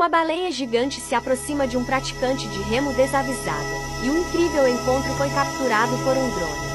Uma baleia gigante se aproxima de um praticante de remo desavisado, e um incrível encontro foi capturado por um drone.